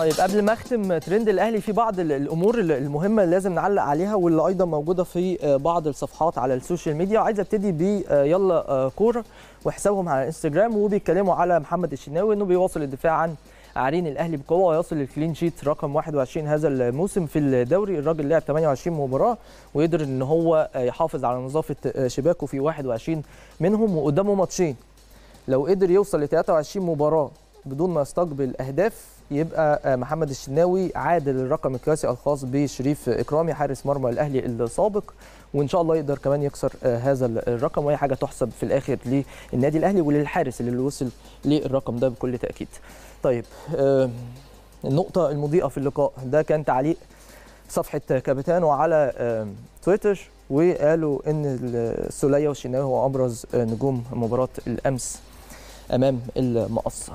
طيب قبل ما أختم ترند الأهلي في بعض ال- الأمور ال- المهمة اللي لازم نعلق عليها واللي أيضا موجودة في آه، بعض الصفحات على ال social media. وعايز أبتدي ب آه، يلا آه، كوره وحسابهم على الإنستجرام. وبيتكلموا على محمد الشناوي إنه بيواصل الدفاع عن عرين الأهلي بقوة ويصل لل clean sheet رقم 21 هذا الموسم في الدوري. الراجل لعب 28 مباراة وقدر إن هو يحافظ على نظافة شباكه في 21 منهم. وقدامه ماتشين. لو قدر يوصل ل 23 مباراة بدون ما يستقبل أهداف يبقى آه، محمد الشناوي عادل الرقم القياسي الخاص بشريف إكرامي حارس مرمى الأهلي السابق وإن شاء الله يقدر كمان يكسر آه، هذا الرقم وهي حاجة تحسب في الآخر للنادي الأهلي وللحارس اللي وصل للرقم ده بكل تأكيد. طيب آه، النقطة المضيئة في اللقاء ده كان تعليق صفحة كابيتانو على تويتر وقالوا إن السوليه والشناوي هو أبرز نجوم مباراة الأمس أمام المقصة.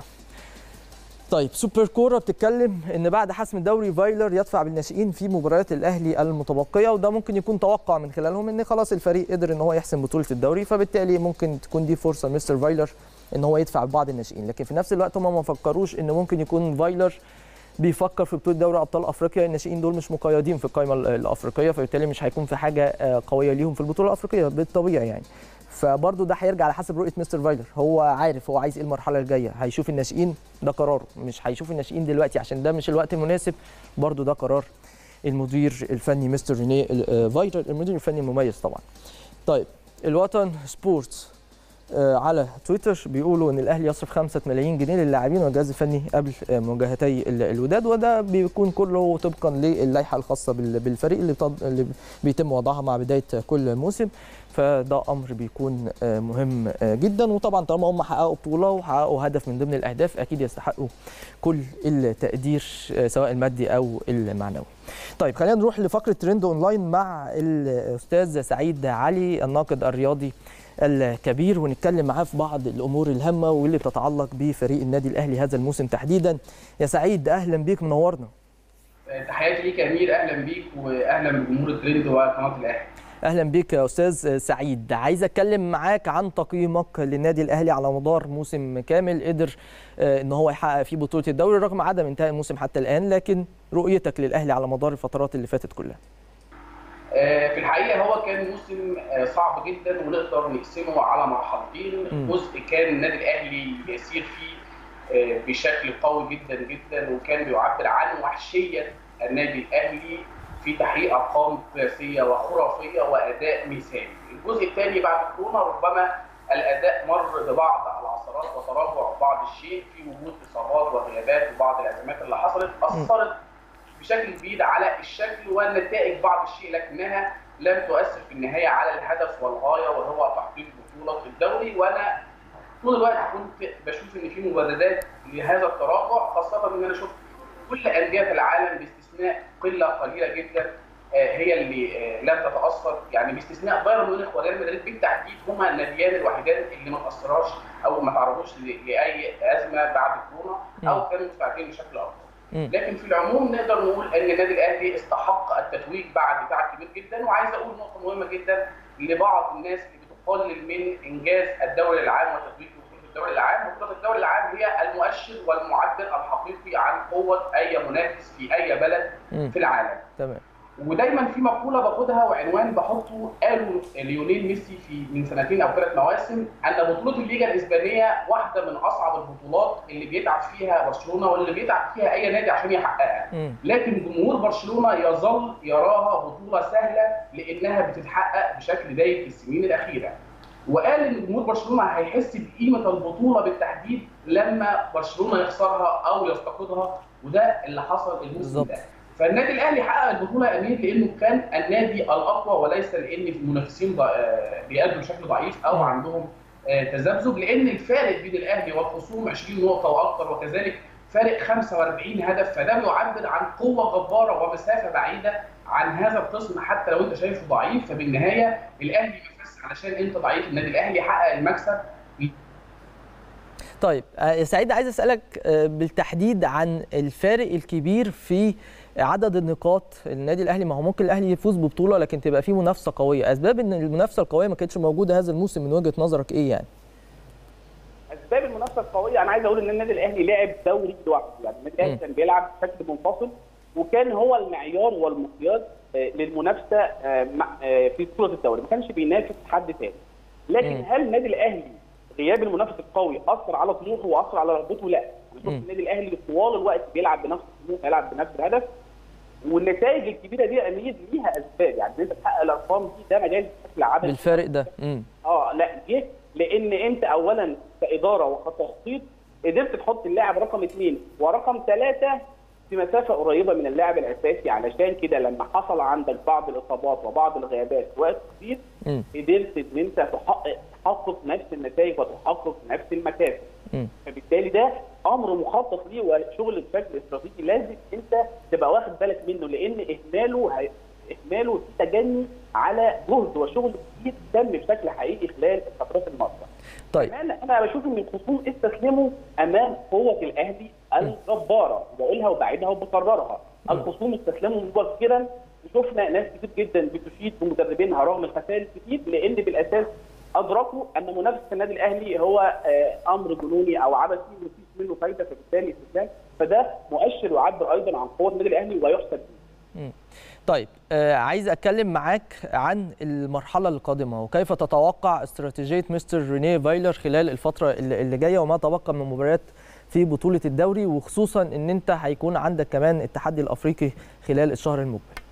طيب سوبر كورة بتتكلم إن بعد حسم الدوري فايلر يدفع بالناشئين في مباريات الأهلي المتبقية وده ممكن يكون توقع من خلالهم إن خلاص الفريق قدر إن هو يحسم بطولة الدوري فبالتالي ممكن تكون دي فرصة مستر فايلر إن هو يدفع بعض الناشئين. لكن في نفس الوقت هم ما فكروش إن ممكن يكون فايلر بيفكر في بطولة دوري أبطال أفريقيا الناشئين دول مش مقيدين في القائمه ال- الأفريقية فبالتالي مش هيكون في حاجة آه، قوية ليهم في البطولة الأفريقية بالطبيعي يعني. فبرضه ده هيرجع على حسب رؤية مستر فايلر هو عارف هو عايز إيه المرحلة الجاية. هيشوف الناشئين ده قراره مش هيشوف الناشئين دلوقتي عشان ده مش الوقت المناسب. برضه ده قرار المدير الفني مستر رينيه آه، فايلر المدير الفني المميز طبعا. طيب الوطن سبورتس. على تويتر بيقولوا إن الأهلي يصرف 5 ملايين جنيه للاعبين والجهاز الفني قبل آه، مواجهتي ال- الوداد وده بيكون كله طبقا للائحة الخاصة بال- بالفريق اللي. اللي بيتم وضعها مع بداية كل موسم فده أمر بيكون آه، مهم آه، جدا وطبعا طالما هم حققوا بطولة وحققوا هدف من ضمن الأهداف أكيد يستحقوا كل التقدير آه، سواء المادي أو المعنوي. طيب خلينا نروح لفقرة ترند أونلاين مع الأستاذ سعيد علي الناقد الرياضي الكبير ونتكلم معاه في بعض الأمور الهامة واللي بتتعلق بفريق النادي الأهلي هذا الموسم تحديدا. يا سعيد أهلا بيك منورنا. تحياتي ليك يا أمير. أهلا بيك واهلا بجمهور الترند وقناة الأهلي. أهلا بيك يا أستاذ سعيد. عايز أتكلم معاك عن تقييمك للنادي الأهلي على مدار موسم كامل. قدر آه، إن هو يحقق فيه بطولة الدوري رغم عدم انتهاء الموسم حتى الآن لكن رؤيتك للأهلي على مدار الفترات اللي فاتت كلها. في الحقيقة هو كان موسم آه، صعب جدا ونقدر نقسمه على مرحلتين. جزء كان النادي الأهلي يسير فيه آه، بشكل قوي جدا جدا وكان بيعبر عن وحشية النادي الأهلي في تحقيق أرقام قياسية وخرافية وأداء مثالي. الجزء الثاني بعد كورونا ربما الأداء مر ببعض العثرات وتراجع بعض الشيء في وجود إصابات وغيابات وبعض الأزمات اللي حصلت أثرت بشكل كبير على الشكل والنتائج بعض الشيء لكنها لم تؤثر في النهاية على الهدف والغاية وهو تحقيق بطولة الدوري. وأنا طول الوقت كنت بشوف إن في مبررات لهذا التراجع خاصة إن أنا شفت كل أندية العالم باستثناء قلة قليلة جدا آه، هي اللي آه، لم تتأثر. يعني باستثناء بايرن ميونخ وريال مدريد بالتحديد هما الناديان الوحيدان اللي ما تاثراش أو ما تعرضوش لأي أزمة بعد كورونا أو كانوا مستعدين بشكل افضل. لكن في العموم نقدر نقول إن النادي الأهلي استحق التتويج بعد تعب كبير جدا وعايز أقول نقطة مهمة جدا لبعض الناس اللي بتقلل من إنجاز الدوري العام وتتويج بطولة الدوري العام، بطولة الدوري العام هي المؤشر والمعبر الحقيقي عن قوة أي منافس في أي بلد. في العالم. تمام ودايما في مقولة باخدها وعنوان بحطه قالوا ليونيل ميسي في من سنتين أو ثلاث مواسم أن بطولة الليجا الإسبانية واحدة من أصعب البطولات اللي بيتعب فيها برشلونة واللي بيتعب فيها أي نادي عشان يحققها. لكن جمهور برشلونة يظل يراها بطولة سهلة لأنها بتتحقق بشكل دايم في السنين الأخيرة وقال إن جمهور برشلونة هيحس بقيمة البطولة بالتحديد لما برشلونة يخسرها أو يفتقدها وده اللي حصل الموسم. ده فالنادي الأهلي حقق البطولة يا أمير لأنه كان النادي الأقوى وليس لأن المنافسين آه، بيأدوا بشكل ضعيف أو. عندهم آه، تذبذب لأن الفارق بين الأهلي والخصوم 20 نقطة وأكثر وكذلك فارق 45 هدف فده بيعبر عن قوة جبارة ومسافة بعيدة عن هذا القسم حتى لو أنت شايفه ضعيف فبالنهاية الأهلي بس علشان أنت ضعيف النادي الأهلي حقق المكسب طيب آه، يا سعيد عايز أسألك آه، بالتحديد عن الفارق الكبير في عدد النقاط النادي الأهلي. ما هو ممكن الأهلي يفوز ببطولة لكن تبقى فيه منافسة قوية. أسباب إن المنافسة القوية ما كانتش موجودة هذا الموسم من وجهة نظرك إيه يعني؟ أسباب المنافسة القوية أنا عايز أقول إن النادي الأهلي لعب دوري لوحده. يعني النادي الأهلي كان بيلعب بشكل منفصل وكان هو المعيار والمقياس للمنافسة في بطولة الدوري. ما كانش بينافس حد ثاني لكن هل النادي الأهلي غياب المنافس القوي أثر على طموحه وأثر على رغبته؟ لا النادي الأهلي طوال الوقت بيلعب بنفس الطموح بيلعب بنفس الهدف والنتائج الكبيرة دي امير ليها أسباب يعني أنت تحقق الأرقام دي ده مجال بشكل عبثي بالفارق ده مم. آه لا جه لأن أنت اولا كإدارة وكتخطيط قدرت تحط اللاعب رقم اثنين ورقم ثلاثة في مسافة قريبة من اللاعب الأساسي علشان كده لما حصل عندك بعض الإصابات وبعض الغيابات وقت كبير قدرت إن أنت تحقق تحقق نفس النتائج وتحقق نفس المكاسب. فبالتالي ده أمر مخطط ليه وشغل بشكل استراتيجي لازم أنت تبقى واخد بالك منه لأن إهماله هي... إهماله في تجني على جهد وشغل كتير تم بشكل حقيقي خلال الفترات الماضية. طيب. كمان أنا بشوف إن الخصوم استسلموا أمام قوة الأهلي الجبارة بقولها وبعيدها وبكررها. الخصوم استسلموا مبكرا شفنا ناس كتير جدا بتشيد بمدربينها رغم الخسائر الكتير لأن بالأساس أدركوا أن منافسه النادي الأهلي هو أمر جنوني أو عبثي مفيش منه فايدة فبالتالي استسلام فده مؤشر يعبر أيضا عن قوة النادي الأهلي ويحسب به. طيب آه عايز أتكلم معاك عن المرحلة القادمة وكيف تتوقع استراتيجية مستر رينيه فايلر خلال الفترة اللي جاية وما تبقى من مباريات في بطولة الدوري وخصوصا إن أنت هيكون عندك كمان التحدي الأفريقي خلال الشهر المقبل.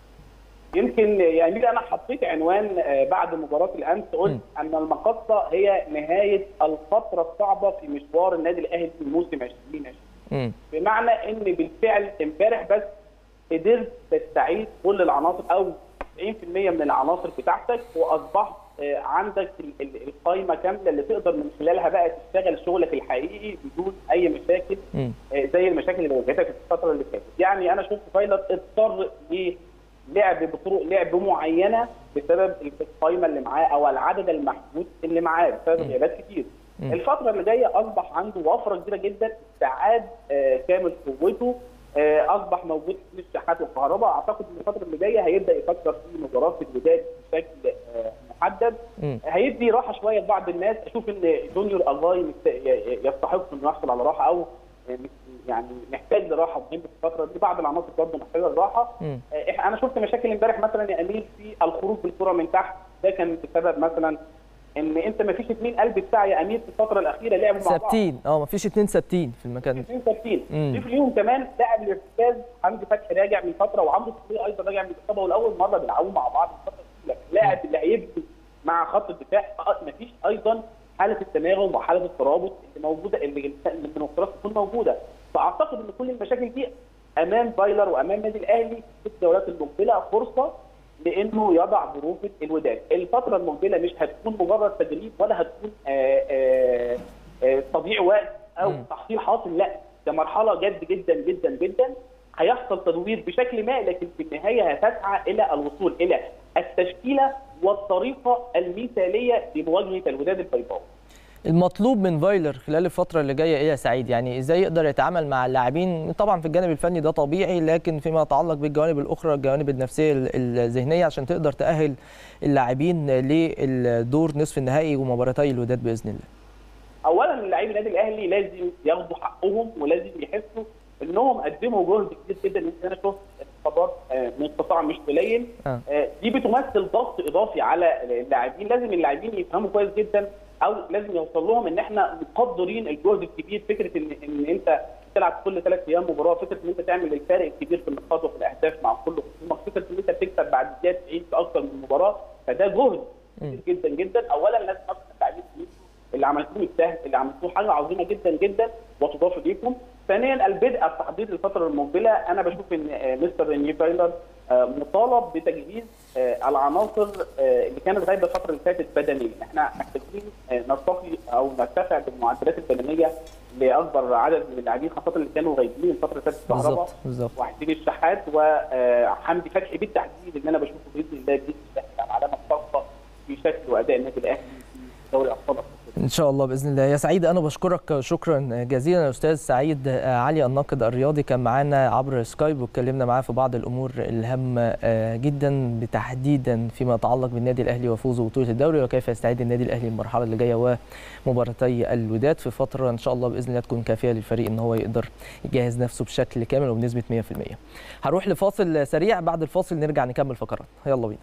يمكن يعني أنا حطيت عنوان بعد مباراة الأمس قلت أن المقصة هي نهاية الفترة الصعبة في مشوار النادي الأهلي في موسم 2020 بمعنى إن بالفعل امبارح بس قدرت تستعيد كل العناصر أو 90% من العناصر بتاعتك وأصبحت عندك القائمه كاملة اللي تقدر من خلالها بقى تشتغل شغلك الحقيقي بدون أي مشاكل زي المشاكل اللي واجهتك في الفترة اللي فاتت. يعني أنا شفت فايلر اضطر لعب بطرق لعب معينه بسبب القائمه اللي معاه أو العدد المحدود اللي معاه بسبب غيابات كتير. الفترة اللي جاية أصبح عنده وفرة كبيرة جدا استعاد كامل قوته أصبح موجود في الشحات والكهرباء أعتقد إن الفترة اللي جاية هيبدأ يفكر في مباراة الوداد بشكل محدد. هيدي راحة شوية لبعض الناس. أشوف إن جونيور اجاي يستحق إنه يحصل على راحة أو يعني محتاج لراحه مهمه في الفترة دي بعض العناصر برضه محتاجة لراحه أنا شفت مشاكل امبارح مثلا يا امير في الخروج بالكرة من تحت. ده كان بسبب مثلا إن أنت ما فيش اثنين قلب دفاع يا امير في الفترة الأخيرة لعبوا مع بعض. ثابتين آه ما فيش اثنين ثابتين في المكان ده. اثنين ثابتين ضيف ليهم كمان لاعب الارتكاز حمدي فتحي راجع من فترة وعمرو صبري أيضا راجع من الإصابة والأول مرة بيلعبوا مع بعض الفترة الاولى اللاعب اللي هيبني مع خط الدفاع ما فيش أيضا حالة التناغم وحالة الترابط اللي موجودة اللي المفترض تكون موجودة. فأعتقد إن كل المشاكل دي أمام فايلر وأمام النادي الأهلي في الدورات المقبلة فرصة لأنه يضع ظروف الوداد، الفترة المقبلة مش هتكون مجرد تدريب ولا هتكون آآ آآ تضييع وقت أو. تحصيل حاصل لا. ده مرحلة جد جدا جدا جدا. هيحصل تدوير بشكل ما لكن في النهاية هتسعى إلى الوصول إلى التشكيلة والطريقة المثالية لمواجهة الوداد البيضاوي. المطلوب من فايلر خلال الفترة اللي جاية إيه يا سعيد؟ يعني إزاي يقدر يتعامل مع اللاعبين؟ طبعا في الجانب الفني ده طبيعي لكن فيما يتعلق بالجوانب الأخرى الجوانب النفسية الذهنية عشان تقدر تأهل اللاعبين للدور نصف النهائي ومباراتي الوداد بإذن الله. أولا لاعبي النادي الأهلي لازم ياخدوا حقهم ولازم يحسوا إنهم قدموا جهد كبير جدا إن شفت اصابات من قطاع مش قليل. آه. دي بتمثل ضغط إضافي على اللاعبين. لازم اللاعبين يفهموا كويس جدا أو لازم يوصل لهم إن إحنا مقدرين الجهد الكبير. فكرة إن إن أنت تلعب كل ثلاث أيام مباراة فكرة إن أنت تعمل الفارق الكبير في النقاط وفي الأهداف مع كل خصومك فكرة إن أنت تكسب بعد الدقيقه 90 في أكثر من مباراة فده جهد كبير جدا جدا. اولا لازم أصلا اللاعبين اللي عملتوه السهل اللي عملتوه حاجة عظيمة جدا جدا وتضاف اليكم ثانيا البدء التحضير للفترة المقبلة أنا بشوف إن مستر ريني فايلر مطالب بتجهيز العناصر اللي كانت غايبة الفترة اللي فاتت بدنيا، إحنا محتاجين نرتقي أو نرتفع بالمعدلات البدنية لأكبر عدد من اللاعبين خاصة اللي كانوا غايبين الفترة اللي فاتت كهرباء. وحسين الشحات وحمدي فتحي بالتحديد اللي أنا بشوفه بإذن الله باذن الله علامة خاصة في شكل وأداء النادي الأهلي في دوري أبطال. إن شاء الله بإذن الله. يا سعيد أنا بشكرك شكرا جزيلا. الاستاذ سعيد علي الناقد الرياضي كان معانا عبر سكايب واتكلمنا معاه في بعض الأمور الهامة جدا تحديدا فيما يتعلق بالنادي الأهلي وفوزه ببطوله الدوري وكيف يستعد النادي الأهلي للمرحله اللي جاية ومباراتي الوداد في فترة إن شاء الله بإذن الله تكون كافية للفريق إن هو يقدر يجهز نفسه بشكل كامل وبنسبة 100% هروح لفاصل سريع بعد الفاصل نرجع نكمل فقرات يلا بينا.